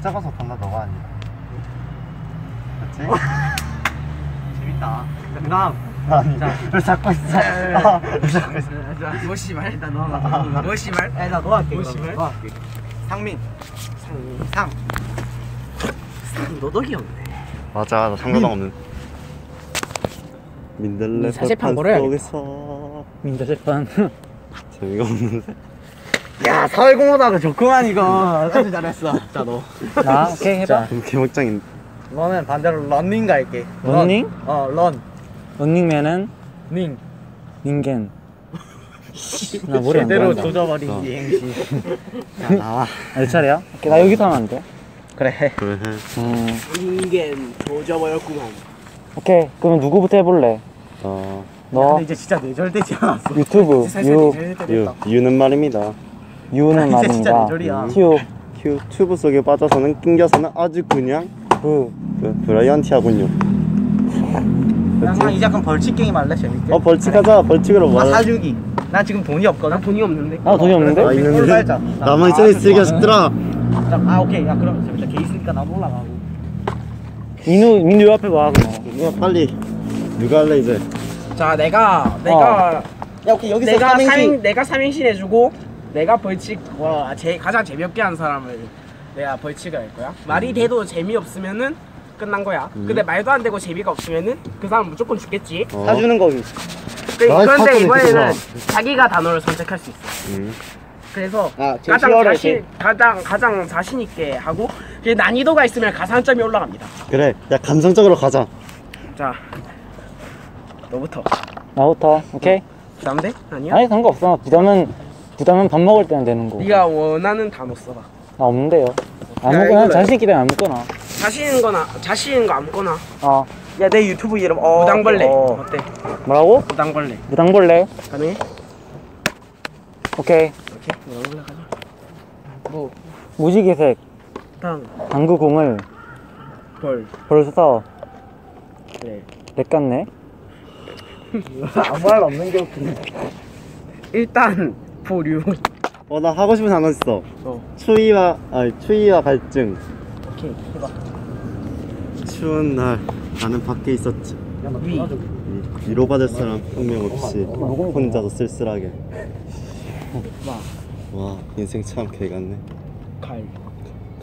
작아서 겁나 너가 아니야. 그치? 재밌다. 그다음. 아니, 왜 잡고 있어? 아, 왜 잡고 있어? 자, 뭐 씨발? 일단 너가. 뭐 씨발? 야, 나너 할게. 뭐 씨발? 너 할게. 상민. 상민. 상. 상 너덕이 없네. 맞아, 나 상관없 없는. 민들레 벌판 걸어야겠다. 민다재판 재미가 없는데? 야, 사회공헌하고 좋구만 이거. 아주 잘했어. 자, 너. 나 오케이 해봐 그럼 개막장인 너는 반대로 런닝 갈게. 런닝? 런. 어, 런. 런닝맨은 닝. 닌겐 나 머리 안 제대로 조져버린 어. 이행시. 자, 나와. 아, 내 차례야? 오케이, 나 여기서 하면 안 돼? 그래. 그래 음 닝겐 조져버렸구만. 오케이 그럼 누구부터 해볼래? 어... 너 근데 이제 진짜 뇌절되지 않았어. 유튜브 유 유. 유는 말입니다 유는 말입니다. 튜큐 튜브 속에 빠져서는 낑겨서는 아주 그냥 브그 브라이언티하군요 나 이제 약간 벌칙 게임 할래 재밌게. 어 벌칙 하자 벌칙으로 나뭐 사주기. 나 지금 돈이 없거든. 나 돈이 없는데. 나 돈이 없는데? 아 있는데? 살자. 나만 이 쓰레기 자식들아 자, 아 오케이. 야 그럼 재밌다. 개 있으니까 나도 올라가고. 민우 민우 요 앞에 와 그럼 누가 빨리 누가 할래 이제 자 내가 내가 야 오케이 여기서 내가 삼행시. 삼행 내가 삼행시 해주고 내가 벌칙 뭐제 가장 재미없게 한 사람을 내가 벌칙을 할 거야. 말이 돼도 재미 없으면은 끝난 거야. 근데 말도 안 되고 재미가 없으면은 그 사람 무조건 죽겠지. 어. 사주는 거기. 그, 그런데 사건이 이번에는 있구나. 자기가 단어를 선택할 수 있어. 음. 그래서 아, 제일 가장 자신. 가장 가장 자신 있게 하고 그 난이도가 있으면 가산점이 올라갑니다. 그래 야 감성적으로 가자 자 너부터. 나부터 오케이? 부담돼? 아니야? 아니 상관없어 부담은 부담은 밥 먹을 때는 되는 거나 네가 원하는 단어 써봐. 없는데요 야, 아무거나 자신 있기 때문에 아무거나 자신 거나 자신 있는 거 아무거나. 어 야 내 유튜브 이름 어. 무당벌레 어. 어때? 뭐라고? 무당벌레 무당벌레 가능해? 오케이 오케이 무당벌레 가자. 뭐 무지개색 땅, 당구공을 벌, 벌써 네. 렉같네 아무 말 없는 게 웃기네. 일단 보류. 어 나 하고 싶은 단어 있어 어. 추위와 아니 추위와 갈증 오케이 해봐. 추운 날 나는 밖에 있었지 위, 위- 위로받을 사람 한명 없이 혼자서 쓸쓸하게 와, 와 인생 참 개같네 갈.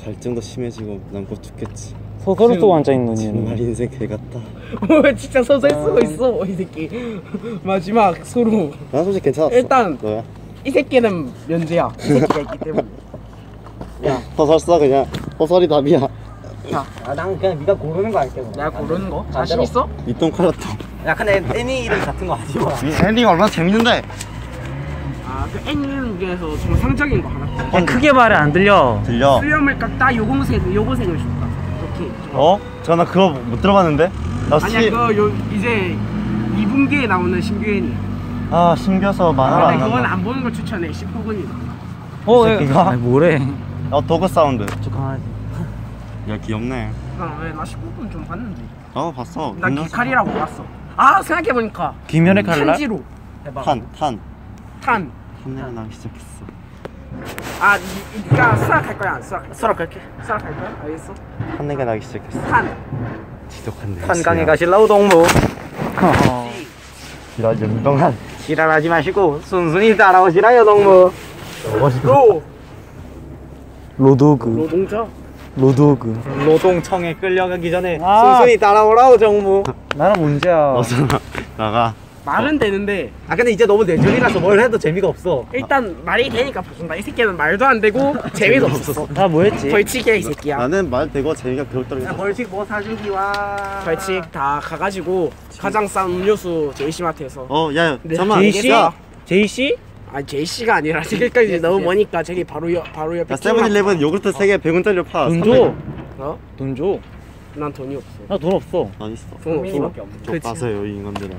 갈증도 심해지고 남고 죽겠지 소설을 쓰고 앉아있는 정말 놈이 인생 개같다 오 진짜 소설 쓰고 있어 이 새끼. 마지막 소로. 난 솔직히 괜찮았어 일단 너야? 이 새끼는 면제야. 이 새끼가 있기 때문에. 소설 써 그냥 소설이 답이야 아, 난 그냥 네가 고르는 거 할게. 내가 고르는 거 자신 반대로. 있어? 이똥 칼라똥 야 근데 애니 이름 같은 거 하지 마. 이 엔딩 얼마나 재밌는데 아 그 애니메이션 중에서 정상적인 거 하나. 야, 크게 말해 안 들려 들려 수염을 깎다 요금색 요거색을 줬다. 오케이. 어? 저나 그거 못 들어봤는데 나 아니야 시... 그거 요 이제 2분기에 나오는 신규 애니. 아 신겨서 만화를 근데 안 그건 한다 안 보는 걸 추천해. 19분이다. 어? 이 새끼가? 아니 뭐래 어 도그 사운드 저 강아지 야 귀엽네 나왜나 19분 좀 봤는데. 어 봤어 나 기칼이라고 봤어. 아 생각해 보니까 귀면의 칼날? 탄지로 해봐. 탄탄 탄. 탄내가 나기 시작했어 아 니- 니가 수락할 거야 안 수락? 수락할게. 수락할 거야? 알겠어. 탄내가 나기 시작했어 탄. 지독한 내 한강에 가실라우 동무. 이런 연병한 지랄하지 마시고 순순히 따라오시라요 동무. 로 로도그 노동자. 로도그 노동청에 끌려가기 전에 아. 순순히 따라오라오 정무. 나랑 문제야 어서 나가 말은 되는데 아 근데 이제 너무 내전이라서 뭘 해도 재미가 없어. 일단 말이 되니까 봐준다. 이 새끼는 말도 안 되고 재미도 없었어. 다 뭐였지? 벌칙이야 이 새끼야. 나는 말 되고 재미가 그럭저럭 벌칙 뭐 사주기 와. 벌칙 다 가가지고 가장 싼 음료수 제이씨마트에서. 어야 네. 잠깐만 제이씨? 야, 제이씨? 아 제이씨가 아니라 저기까지 너무 머니까 저기 바로 옆 바로 옆에. 야 세븐일레븐 요구르트 3개 100원짜리로 파 돈 줘. 어? 돈 줘. 난 돈이 없어. 나 돈 없어. 나 있어 돈 없어. 저 그치. 빠세요 이 인간들아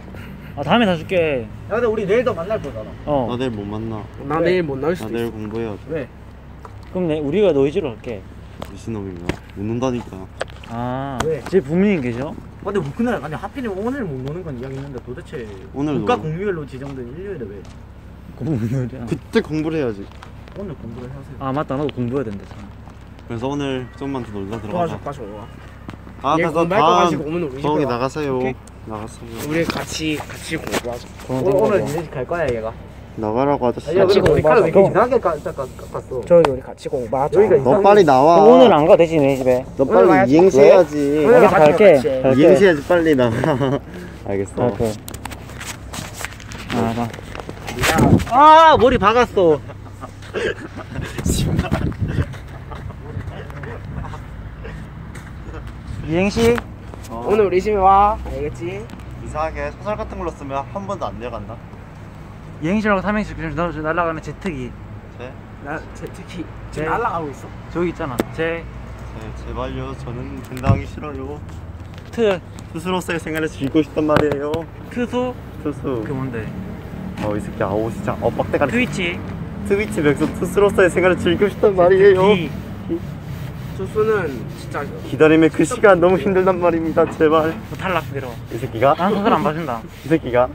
아 다음에 다 줄게. 야 근데 우리 내일도 만날 거잖아. 나 어. 내일 못 만나 나 내일 못 나올 나 수도 내일 있어. 공부해야 돼 왜? 그럼 내 우리가 너희 집으로 갈게. 미친놈인가 못 논다니까 아. 왜? 제 부모님 계셔? 근데 뭐 그날 아니 하필이면 오늘 못 노는 건 이야기했는데 도대체 오늘 국가 노는- 공휴일로 지정된 일요일에 왜 공부는 그때 공부를 해야지 오늘 공부를 하세요? 아 맞다 나도 공부해야 된다. 그래서 오늘 좀만 더 놀다 들어가자. 도와줘 아, 얘 공부할 거 다음 가지고 오면 우리 집에 저기 와. 나가세요. 오케이? 나가세요. 우리 같이 같이 공부하자 오늘 오늘 니네 집갈 거야 얘가. 나가라고. 아니 여기 공부하자. 왜. 이상하게 까, 까, 까, 깠어? 저희 우리 같이 공부하자 너. 빨리 나와. 오늘 안가 대신 내 집에. 너 빨리. 이행시 왜? 해야지. 오늘 같이 갈게. 같이. 갈게. 이행시 해야지 빨리 나와. 알겠어. 갈게. 아, 나. 아 머리 박았어. 이행시? 오늘 우리 집에 와 알겠지? 이상하게 소설 같은 걸로 쓰면 한 번도 안 내려간다. 이행시라고 삼행시 그냥 날아가는 제트기. 제, 나 제, 네. 지금 날라가고 있어 저기 있잖아. 제, 제 제발요. 저는 분당하기 싫어요. 트, 스스로서의 생활을 즐기고 싶단 말이에요. 트수, 투수. 그 뭔데? 어, 이 새끼 아우 진짜 어 빡대가리. 트위치, 트위치 백수 투수로서의 생활을 즐기고 싶단 말이에요. 기, 투수는 진짜 기다림의 그 시간 너무 힘들단 말입니다. 제발. 너 탈락 내려. 이 새끼가 난 소설 안 봐준다. 이 새끼가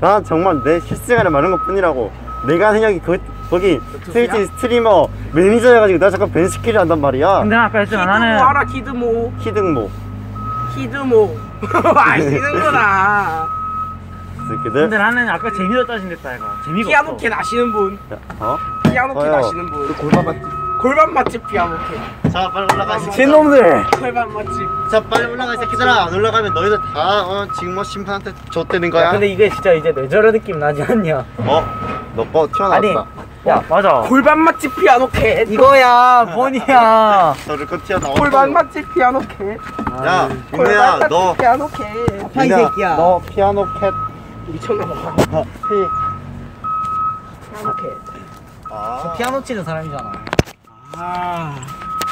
나 정말 내 실생활에 많은 것 뿐이라고 내가 생각이 그, 거기 트위치 스트리머 매니저여가지고 나 잠깐 벤스킬을 한단 말이야 근데 난 아까 했잖아. 키드모 나는 알아 키드모 키등모 키드모 아시는구나 이 새끼들 근데 나는 아까 재미로 따진댔다 얘가. 재미가 없어. 아시는 분 야, 어? 피아노캔 저요. 아시는 분 골반 맛. 골반 맛집 피아노캔 자 빨리 올라가 이 새끼 놈들. 골반 맛집 자 빨리 올라가 이 새끼들아 안 올라가면 너희들 다 어, 지금 뭐 심판한테 줬대는 거야 근데 이게 진짜 이제 뇌절의 느낌 나지 않냐? 어? 너거 튀어나왔다 야 맞아. 골반 맛집 피아노캔 이거야 본이야. 너를 거 튀어나왔다 골반 맛집 피아노캔 야 골반 민우야 너 피아노캔 이 민우야, 새끼야. 너 피아노 캣 미쳤나봐 피. 피아노캔 아, 피아노 치는 사람이잖아. 아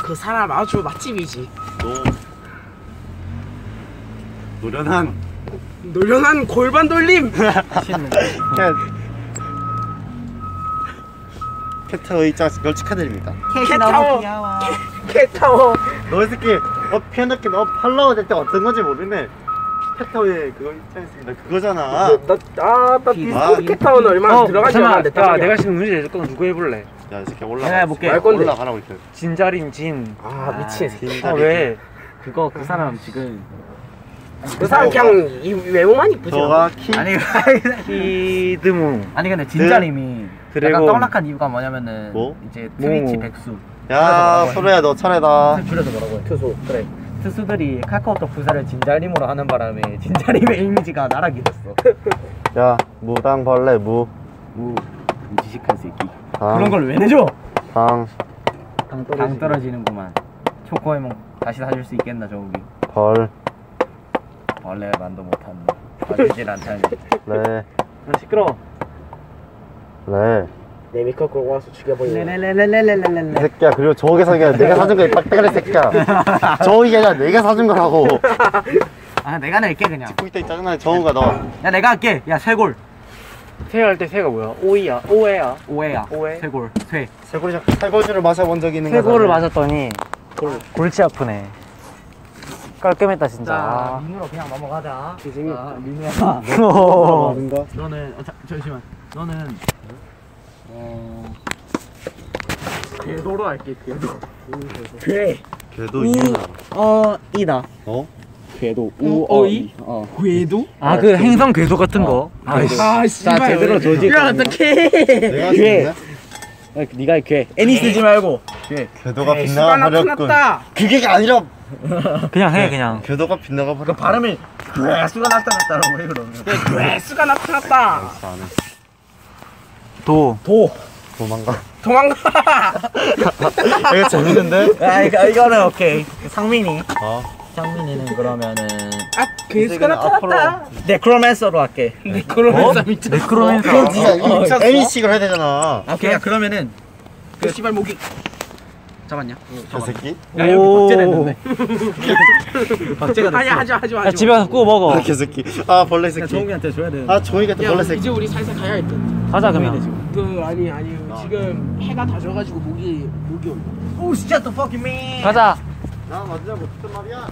그 사람 아주 맛집이지. 너 노련한. 노련한 골반 돌림! 캣 캣의 짝걸 축하드립니다. 캣이 너무 너무 귀여워. 귀여워. 캣타워. 너이 새끼 어 피아노 캣너 팔로워 될때 어떤 건지 모르네. 캣타워에 그거 있잖습니다. 그거잖아. 나아나 아, 디스코드 캣타워는 얼마나 들어가지 잠깐만, 않았는데 야, 내가 지금 문제 내줄 거면 누구 해볼래? 야 이 새끼 내가 올라가 해볼게. 말 건데. 올라가라고 이렇게 진자림 진. 아 미친 새끼 아 왜? 그거 그 사람 지금 그 사람 그냥 이 외모만 이쁘지 저가 키 아니 히드무. 아니 근데 진짜님이 드래곤. 약간 떡락한 이유가 뭐냐면은 뭐? 이제 트위치 뭐. 백수 야 소래야 너 차례다 줄여서 뭐라고 해 투수 그래 투수들이 카카오톡 부사를 진자림으로 하는 바람에 진자림의 이미지가 나락이 됐어 야 무당벌레 무무 지식한 새끼 당. 그런 걸 왜 내줘? 당. 당, 당 떨어지는구만. 초코에몽 다시 사줄 수 있겠나 저기. 벌. 벌레 만도 못하네. 봐주질 않다니. 네. 아 시끄러. 네. 내 미카 끌고 와서 죽여버리네. 레레레레레레레. 새끼야 그리고 저게 사게 아니라 내가 사준 거야 빡대가리 새끼야. 저게 아니라 내가 사준 거라고. 아 내가 낼게 그냥. 찍고 있다 짜증나는 정우가 너. 야 내가 할게. 야 쇄골. 새할 때 새가 뭐야? 오이야? 오해야? 오해야 오해? 쇄골 쇄 새고리 새고주를 마셔본 적이 있는 새고를 거잖아. 맞았더니 골, 골치 아프네. 깔끔했다 진짜. 자 아. 민우로 그냥 넘어가자 기승이. 자 민우야 어. 너는 어, 자, 잠시만 너는 어 궤도로 할게 궤도 궤 걔도 이유나 어, 이다 어? 궤도 우, 어, 이? 어. 궤도? 아 그 행성 궤도 같은 거. 아, 궤도. 아 씨발. 자, 제대로 조직 야 어떡해. 내가 궤. 어, 네가 괴 애니 쓰지 말고. 괴 궤도가 빗나가 버렸군. 그게 아니라 그냥 해 그냥. 궤도가 빗나가 버렸군 발음을 괴수가 나타났다라고 해 그러면. 괴수가 나타났다. 도. 도. 도망가. 도망가. 이거 재밌는데? 야, 이거, 이거는 오케이. 상민이. 어 상민이는 그러면은 아 괴수가 이제는 나타났다 네크로맨서로 할게. 네 그러면서 미쳤어 네크로맨서. 어, 이거 미쳤어? 애니식을 해야 되잖아. 오케이. 야 그러면은 그 씨발 목이 잠깐요. 그 새끼? 야 여기 오. 박제됐는데. 박제가 됐어. 아니 하지마 하지마 야 하지마. 집에 가서 구워 먹어. 아 개새끼. 아 벌레 야 새끼. 정욱이한테 줘야 돼. 아 종이가 또야 벌레 새끼. 이제 우리 살살 가야겠다 가자 그러면. 그 아니 아니 아. 지금 해가 다 져가지고 목이 목이 온다 오 진짜 또 fucking man 가자. 나 맞으라고 그단 말이야.